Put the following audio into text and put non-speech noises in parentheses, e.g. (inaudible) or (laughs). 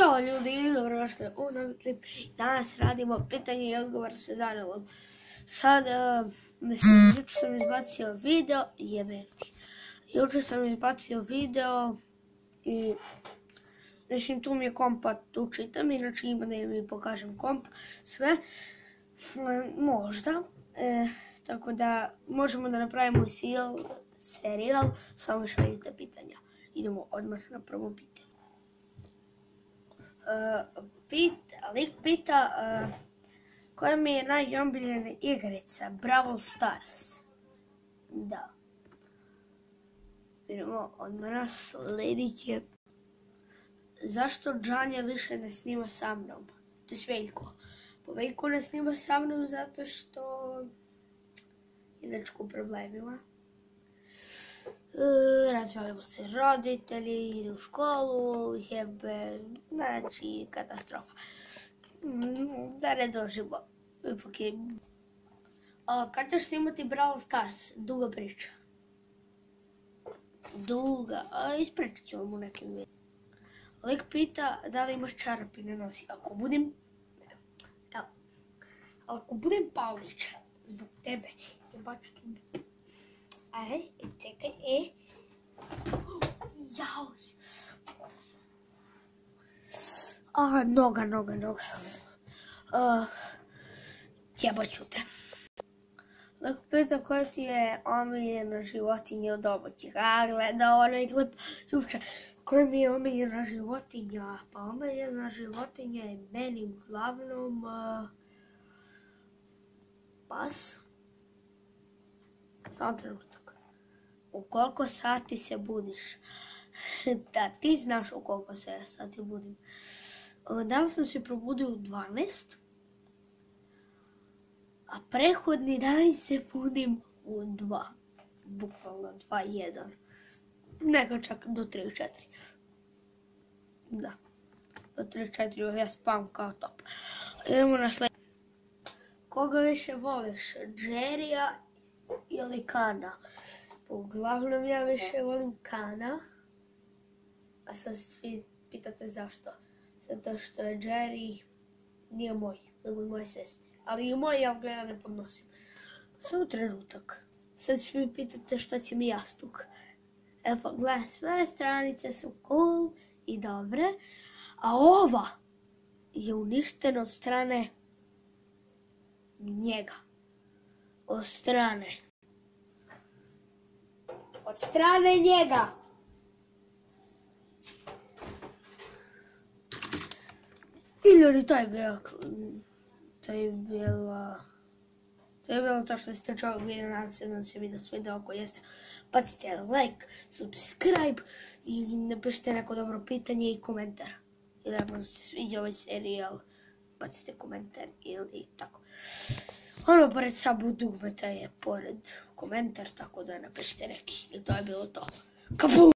Ćao ljudi, i dobro došli u novi klip. Danas radimo pitanje i odgovor sa Danilom. Sad, uh, mislim, jučer sam izbacio video, jebeti. Jučer sam izbacio video i Mislim, tu mi je kompa, tu čitam, inače ima da mi pokažem komp, sve. Možda. E, tako da, možemo da napravimo serijal, serijal, samo šaljite pitanja. Idemo odmah na prvo pitanje. Uh, pit, lik pita uh, koja mi je najomiljena igrica, Brawl Stars. Da. Vidimo od nas sljedeće. Zašto Džanja više ne snima sa mnom? To je Veljko. Po pa Veljko ne snima sa mnom zato što je dečko u problemima. E, razvalimo se roditelji, ide u školu, jebe, znači katastrofa. Mm, da ne dožimo, ipak je... A, kad ćeš snimati Brawl Stars? Duga priča. Duga, a ispričat ću vam u nekim videu. Lik pita da li imaš čarapi ne nosi. Ako budem... Evo. Ako budem paličan zbog tebe, jebaću ti Aj, čekaj, e. Jao. A, noga, noga, noga. Uh, jebaću te. Dakle, pita koja ti je omiljena životinja od domaćih. A, gleda onaj klip juče. Koja mi je omiljena životinja? Pa omiljena životinja je meni uglavnom... Uh, pas. Samo trenutak u koliko sati se budiš. (laughs) da, ti znaš u koliko se ja sati budim. Danas sam se probudio u 12. A prehodni dan se budim u 2. Bukvalno 2, 1. Čak do 3, 4. Da. Do 3, 4 ja spam kao top. Idemo na sled. Koga više voliš? Jerrya ili Kana? Uglavnom ja više volim Kana. A sad svi pitate zašto. Zato što je Jerry nije moj, nego moje sestre. Ali i moj, ja ga ja ne podnosim. Samo trenutak. Sad svi pitate šta će mi jastuk. Evo pa gledaj, sve stranice su cool i dobre. A ova je uništena od strane njega. Od strane od strane njega. I ljudi, to je bilo... To je bilo... To je bilo to što ste čovjek vidio, nadam se da se video svidio ako jeste. Pacite like, subscribe i napišite neko dobro pitanje i komentar. Ili ako se sviđa ovaj serijal, pacite komentar ili tako. Ono pored sabu dugmeta je pored komentar, tako da napišite neki. I to je bilo to. Kapu!